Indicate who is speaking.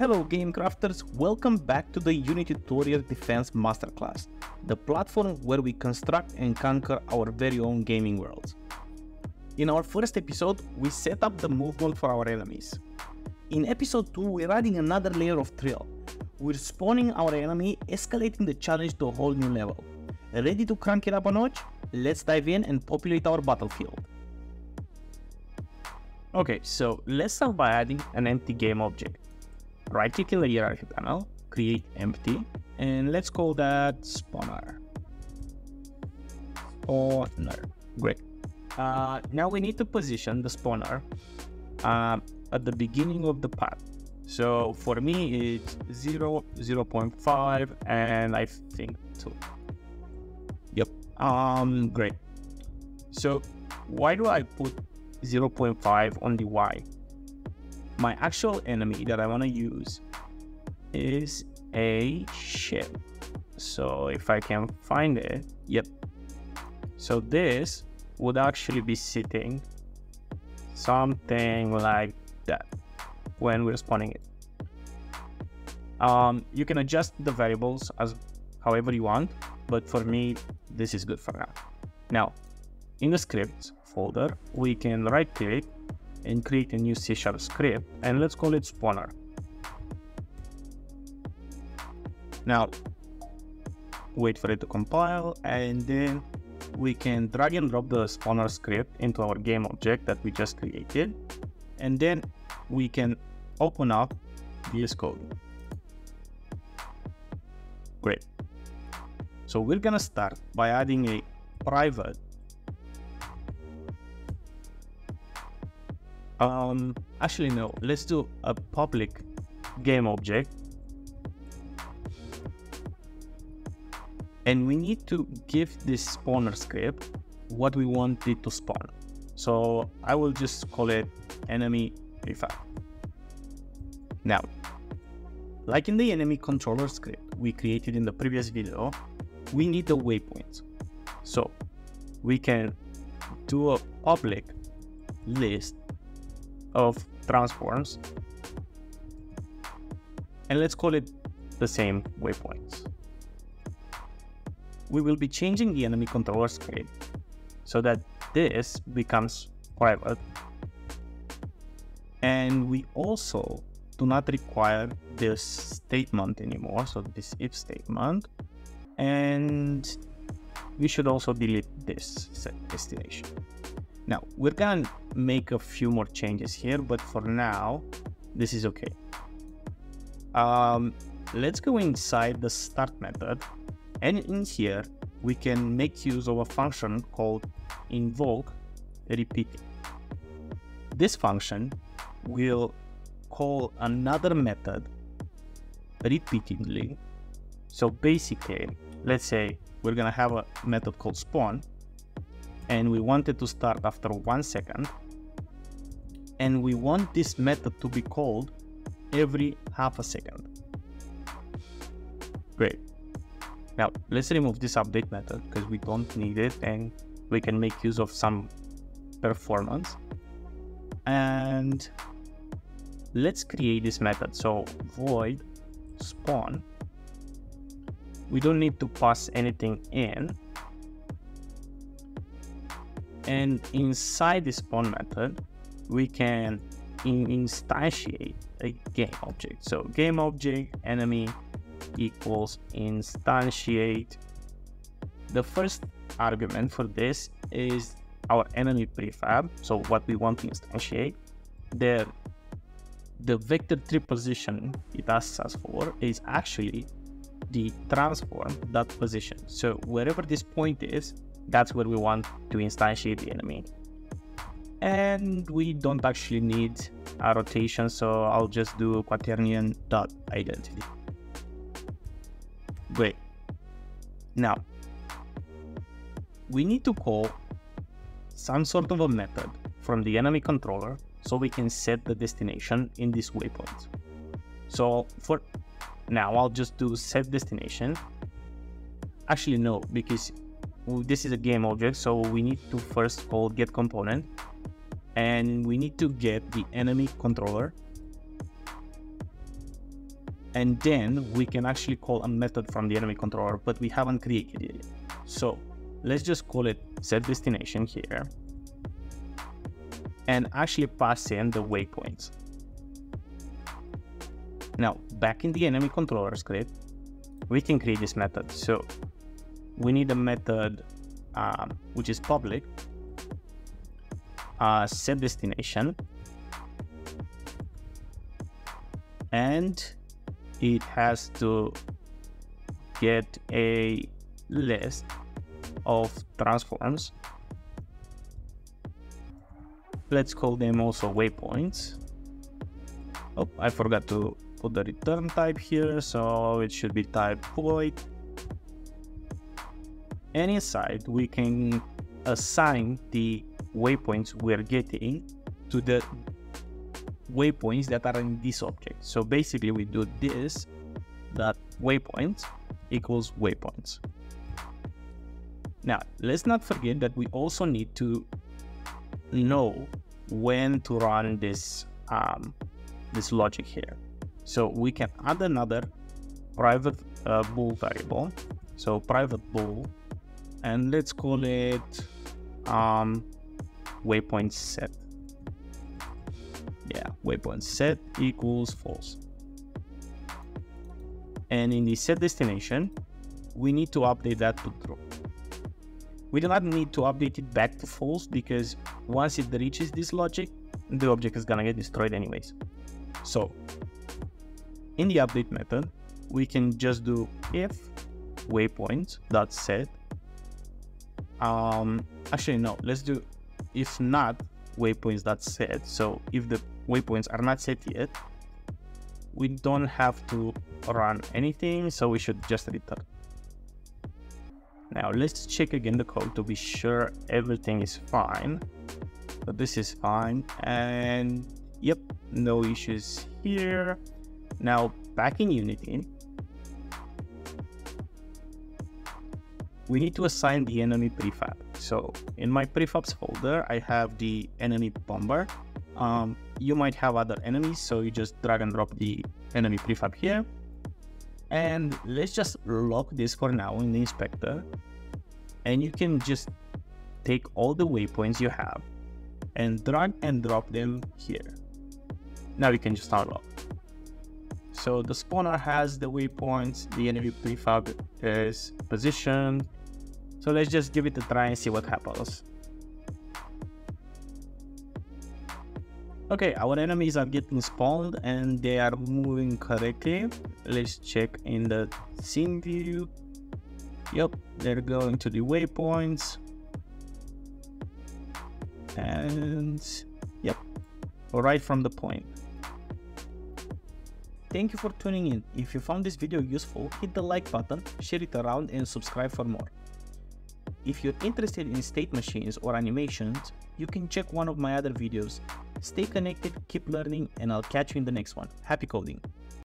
Speaker 1: Hello game crafters, welcome back to the Unity Tutorial Defense Masterclass, the platform where we construct and conquer our very own gaming worlds. In our first episode, we set up the movement for our enemies. In episode 2, we're adding another layer of thrill. We're spawning our enemy, escalating the challenge to a whole new level. Ready to crank it up a notch? Let's dive in and populate our battlefield. Okay, so let's start by adding an empty game object right click in the hierarchy panel, create empty, and let's call that spawner. Spawner, great. Uh, now we need to position the spawner uh, at the beginning of the path. So for me, it's 0, 0 0.5, and I think 2. Yep, um, great. So why do I put 0.5 on the Y? my actual enemy that I want to use is a ship. So if I can find it, yep. So this would actually be sitting something like that when we're spawning it. Um, you can adjust the variables as however you want, but for me, this is good for now. Now, in the scripts folder, we can right click and create a new C sharp script and let's call it spawner. Now, wait for it to compile and then we can drag and drop the spawner script into our game object that we just created and then we can open up VS Code. Great. So we're gonna start by adding a private Um, actually, no. Let's do a public game object. And we need to give this spawner script what we want it to spawn. So I will just call it enemy prefab. Now, like in the enemy controller script we created in the previous video, we need the waypoints. So we can do a public list of transforms. And let's call it the same waypoints. We will be changing the enemy controller script so that this becomes private. And we also do not require this statement anymore, so this if statement. And we should also delete this set destination. Now we're gonna make a few more changes here, but for now, this is okay. Um, let's go inside the start method and in here we can make use of a function called invoke repeating. This function will call another method repeatedly. So basically, let's say we're gonna have a method called spawn and we want it to start after one second. And we want this method to be called every half a second. Great. Now let's remove this update method because we don't need it and we can make use of some performance. And let's create this method. So void spawn. We don't need to pass anything in and inside the spawn method, we can in instantiate a game object. So game object enemy equals instantiate. The first argument for this is our enemy prefab. So what we want to instantiate. The, the vector tree position it asks us for is actually the transform that position. So wherever this point is, that's what we want to instantiate the enemy. And we don't actually need a rotation, so I'll just do quaternion dot identity. Great. Now, we need to call some sort of a method from the enemy controller so we can set the destination in this waypoint. So for now, I'll just do set destination. Actually, no, because this is a game object so we need to first call get component and we need to get the enemy controller and then we can actually call a method from the enemy controller, but we haven't created it yet. So let's just call it set destination here and actually pass in the waypoints. Now, back in the enemy controller script, we can create this method. So we need a method um, which is public, uh, set destination, and it has to get a list of transforms. Let's call them also waypoints. Oh, I forgot to put the return type here, so it should be type void. And inside, we can assign the waypoints we're getting to the waypoints that are in this object. So basically we do this, that waypoint equals waypoints. Now, let's not forget that we also need to know when to run this um, this logic here. So we can add another private uh, bool variable. So private bool, and let's call it um, waypoint set. Yeah waypoint set equals false. And in the set destination we need to update that to true. We do not need to update it back to false because once it reaches this logic the object is gonna get destroyed anyways. So in the update method we can just do if waypoint dot set um actually no let's do if not waypoints that set so if the waypoints are not set yet, we don't have to run anything, so we should just return. Now let's check again the code to be sure everything is fine. So this is fine and yep, no issues here. Now back in Unity, we need to assign the enemy prefab. So in my prefabs folder, I have the enemy bomber um, you might have other enemies, so you just drag and drop the enemy prefab here. And let's just lock this for now in the inspector. And you can just take all the waypoints you have and drag and drop them here. Now you can just unlock. So the spawner has the waypoints, the enemy prefab is positioned. So let's just give it a try and see what happens. Okay, our enemies are getting spawned and they are moving correctly. Let's check in the scene view. Yep, they're going to the waypoints. And yep, right from the point. Thank you for tuning in. If you found this video useful, hit the like button, share it around and subscribe for more. If you're interested in state machines or animations, you can check one of my other videos Stay connected, keep learning, and I'll catch you in the next one. Happy coding!